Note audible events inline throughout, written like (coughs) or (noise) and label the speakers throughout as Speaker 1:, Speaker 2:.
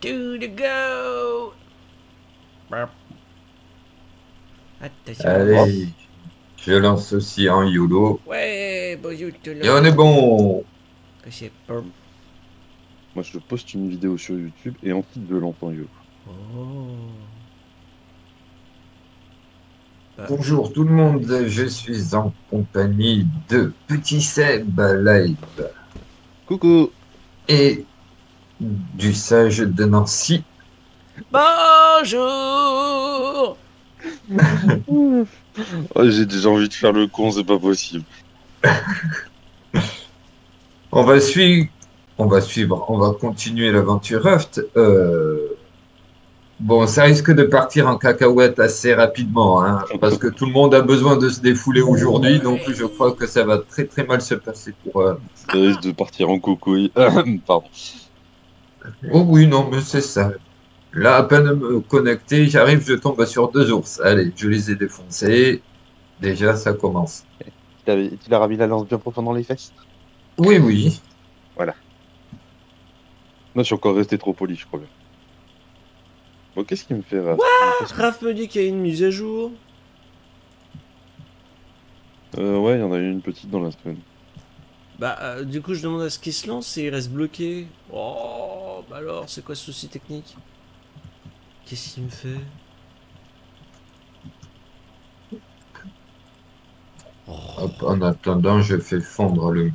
Speaker 1: To the go. Attention.
Speaker 2: Allez, je lance aussi en YOLO.
Speaker 1: Ouais, bon, you te
Speaker 2: Et on est bon.
Speaker 1: C'est.
Speaker 3: Moi, je poste une vidéo sur YouTube et ensuite je l'entends yo.
Speaker 1: Oh.
Speaker 2: Bonjour tout le monde, je suis en compagnie de Petit Seb Live
Speaker 3: Coucou
Speaker 2: et du sage de Nancy.
Speaker 1: Bonjour (laughs)
Speaker 3: oh, J'ai déjà envie de faire le con, c'est pas possible. (laughs)
Speaker 2: On va suivre, on va suivre, on va continuer l'aventure Raft. Euh, Bon, ça risque de partir en cacahuète assez rapidement, hein, parce que tout le monde a besoin de se défouler aujourd'hui, donc je crois que ça va très très mal se passer pour. euh,
Speaker 3: Ça risque de partir en coucouille. (coughs) Pardon.
Speaker 2: Oh oui, non, mais c'est ça. Là, à peine me connecter, j'arrive, je tombe sur deux ours. Allez, je les ai défoncés. Déjà, ça commence.
Speaker 3: Tu l'as ravi la lance bien profond dans les fesses?
Speaker 2: Oui, oui.
Speaker 3: Non, je suis encore resté trop poli, je crois bien. Bon, qu'est-ce qui me fait rire?
Speaker 1: Raph me dit qu'il y a une mise à jour.
Speaker 3: euh, Ouais, il y en a eu une petite dans la semaine.
Speaker 1: Bah, euh, du coup, je demande à ce qu'il se lance et il reste bloqué. Oh, bah alors, c'est quoi ce souci technique? Qu'est-ce qu'il me fait? Oh,
Speaker 2: Hop, en attendant, je fais fondre le,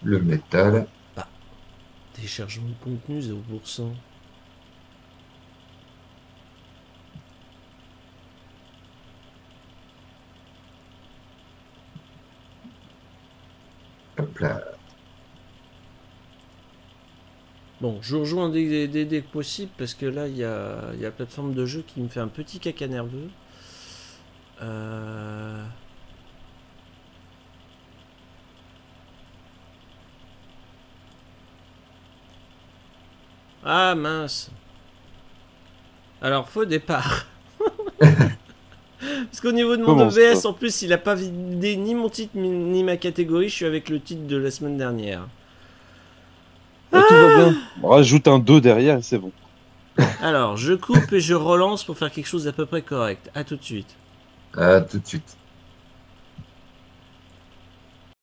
Speaker 2: le métal.
Speaker 1: téléchargement de contenu 0%.
Speaker 2: Hop là.
Speaker 1: Bon, je vous rejoins dès, dès- que possible parce que là, il y a, il y a la plateforme de jeu qui me fait un petit caca nerveux. Euh... Ah mince. Alors, faux départ. (laughs) Parce qu'au niveau de mon
Speaker 3: Comment
Speaker 1: OBS, en plus, il a pas vidé ni mon titre ni- ni ma catégorie. Je suis avec le titre de la semaine dernière.
Speaker 3: Ah, tout va bien. Rajoute un 2 derrière et c'est bon.
Speaker 1: Alors, je coupe et je relance pour faire quelque chose d'à peu près correct. À tout de suite.
Speaker 2: À tout de suite.